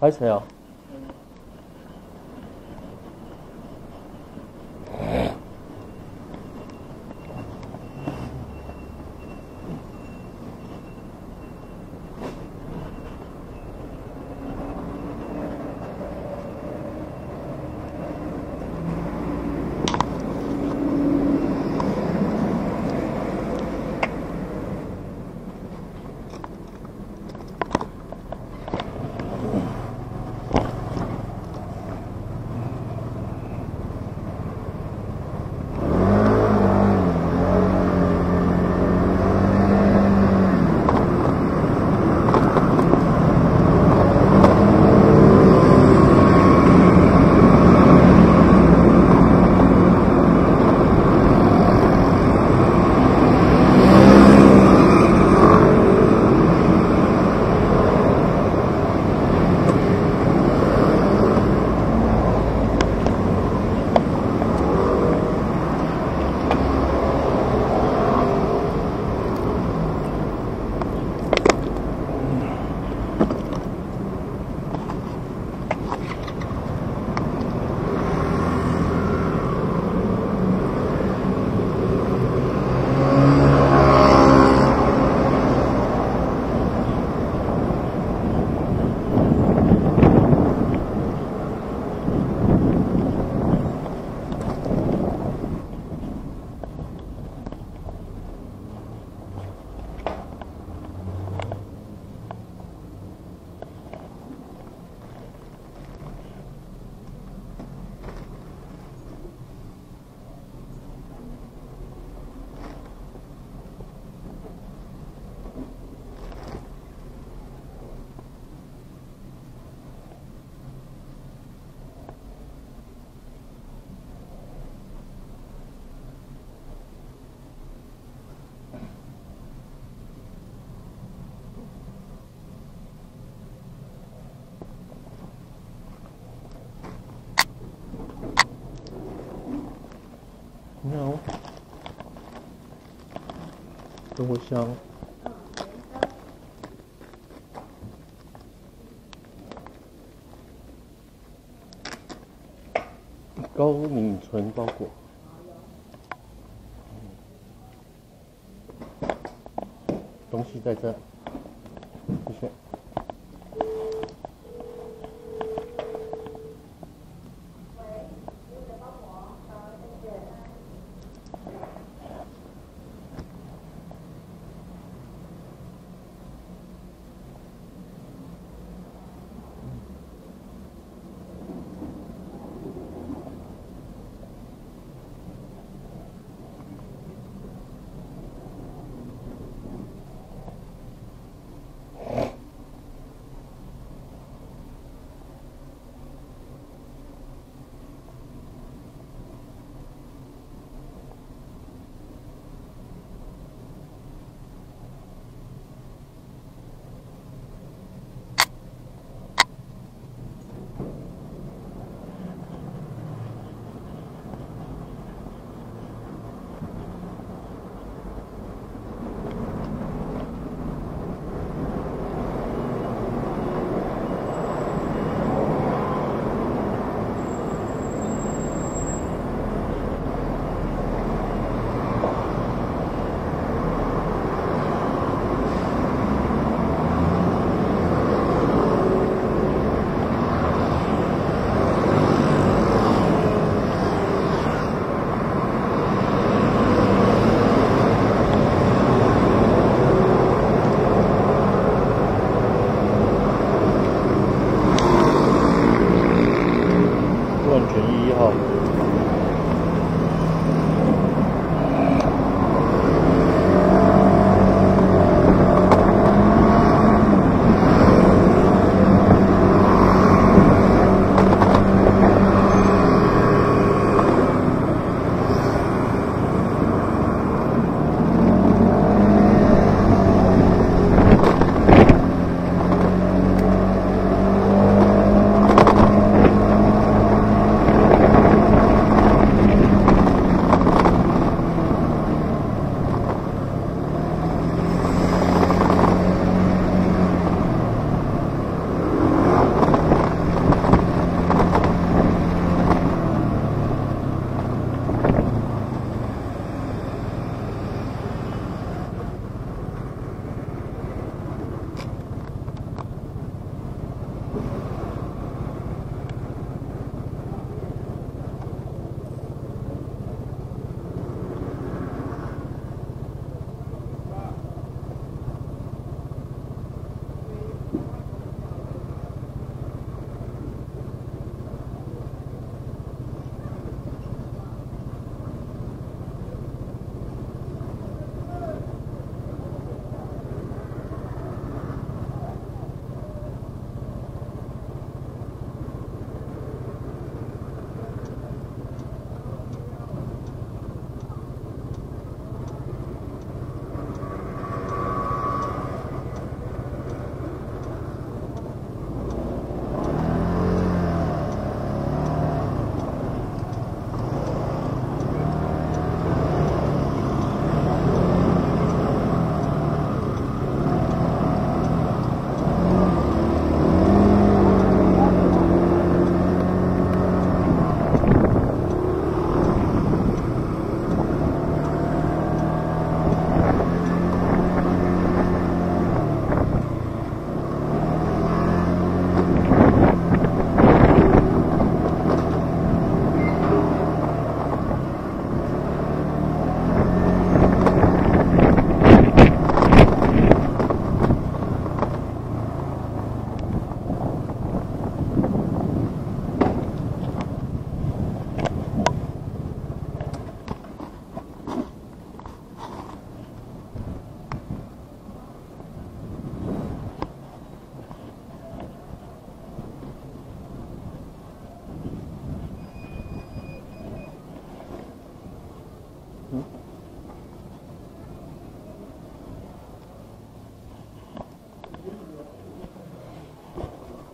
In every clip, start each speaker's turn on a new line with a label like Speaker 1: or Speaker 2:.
Speaker 1: 还谁啊？你好，生活箱。高敏纯包裹。东西在这，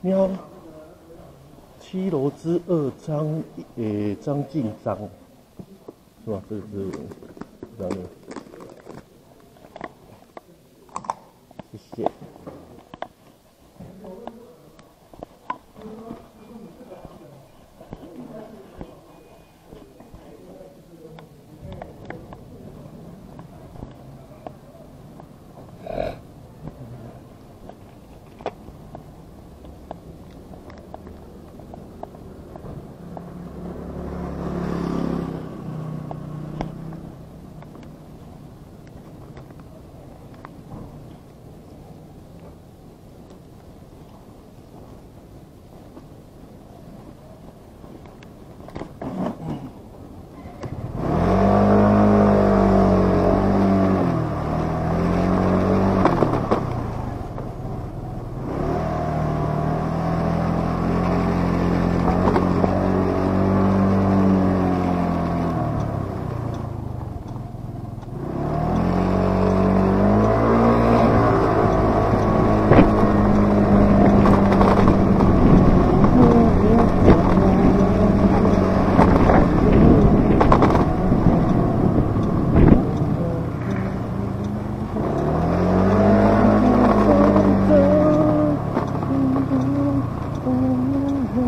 Speaker 1: 你好，七楼之二张，诶，张晋章，是吧？这个是这样 Mm-hmm.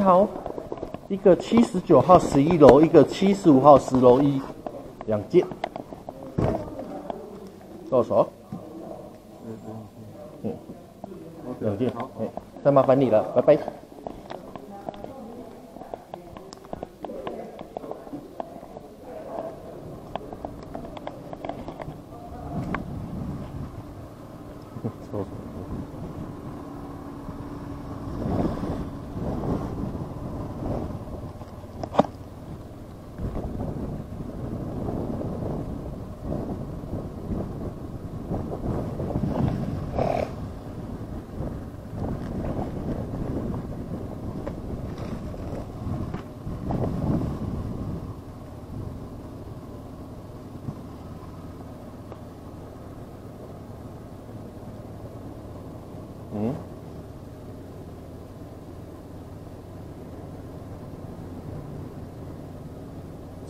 Speaker 1: 你好，一个七十九号十一楼，一个七十五号十楼一，两件，多少？嗯，两件，好，哎，再麻烦你了，拜拜。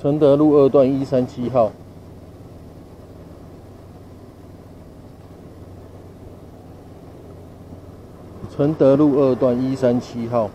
Speaker 1: 承德路二段一三七号，承德路二段一三七号。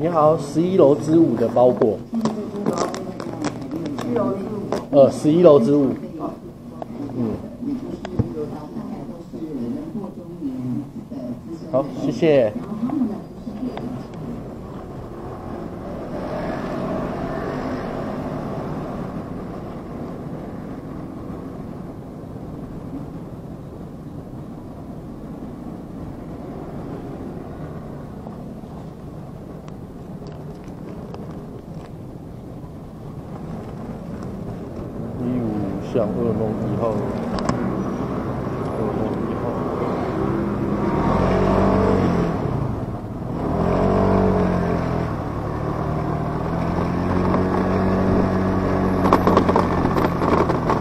Speaker 1: 你好，十一楼之五的包裹。呃，十一楼之五。嗯。好，谢谢。像二龙一号，二龙一号，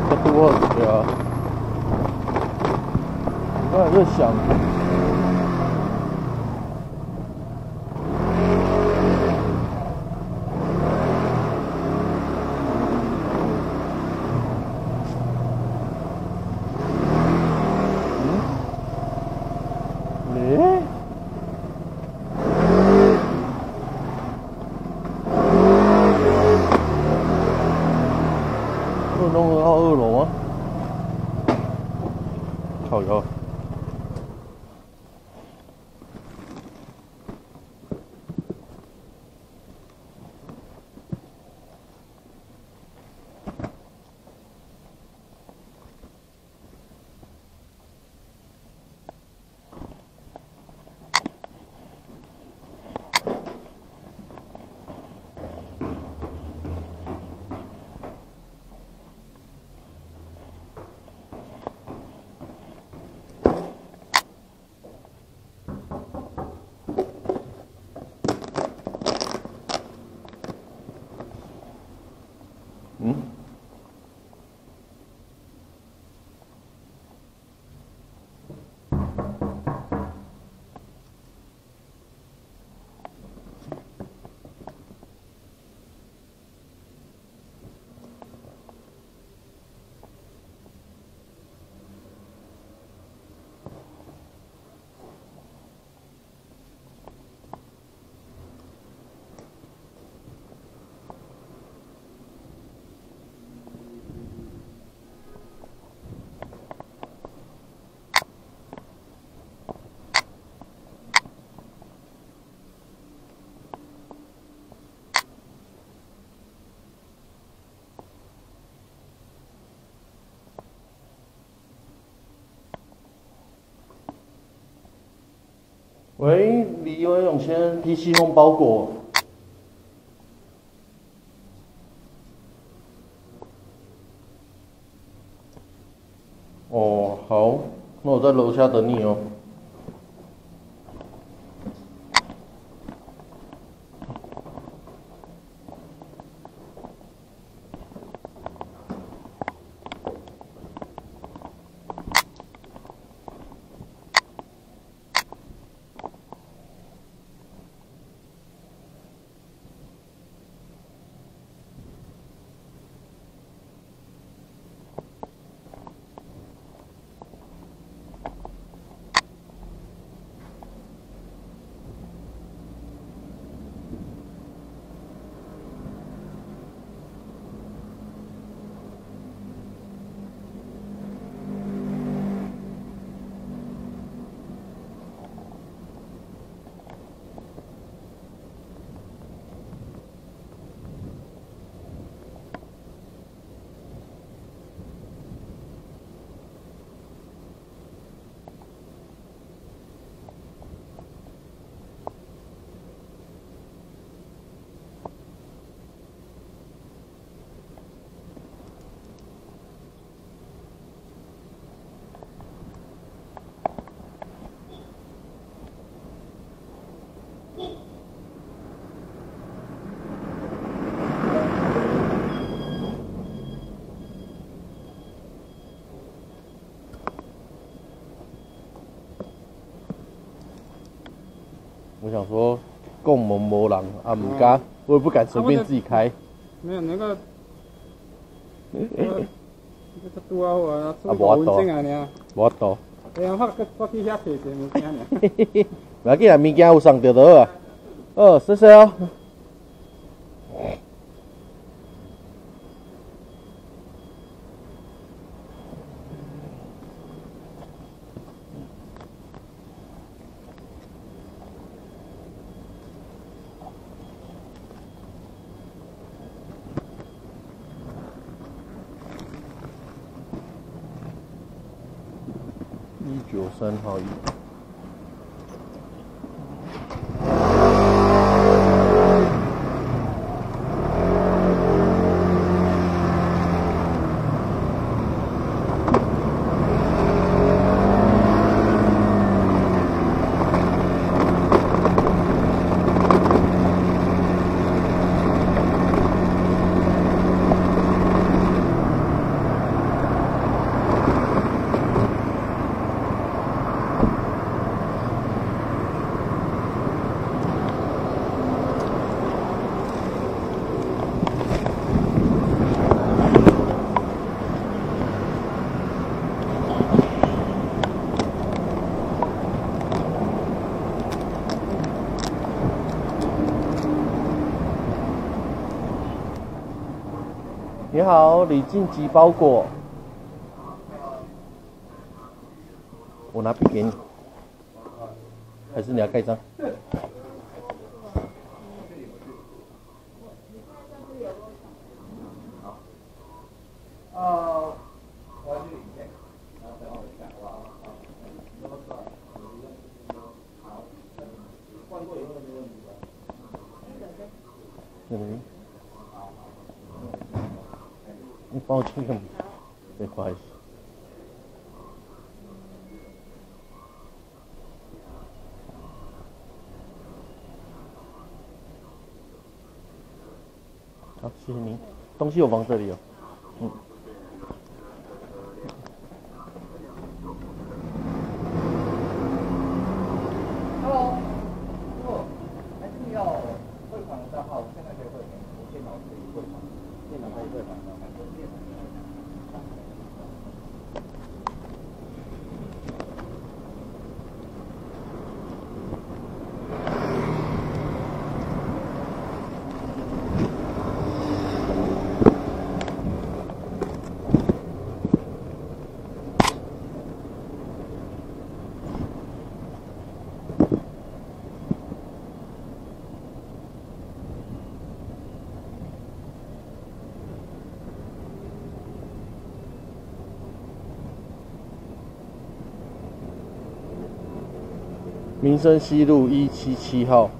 Speaker 1: 这多少钱啊？刚才在想。喂，李文永先，P C 弄包裹。哦，好，那我在楼下等你哦。我想说，共谋谋狼啊，唔敢，我也不敢随便自己开。
Speaker 2: 没有那个，那个多啊，我出个文件啊，你。
Speaker 1: 我多。
Speaker 2: 哎呀，我我去遐摕些物件呢。
Speaker 1: 嘿嘿嘿，不要紧啊，物件有送着到啊。哦，谢谢哦。九三号一。你好，李晋级包裹，我拿笔给你，还是你要盖章？嗯。你帮我清个，对，不好意思。好，谢谢您。东西我放这里哦。嗯。民生西路一七七号。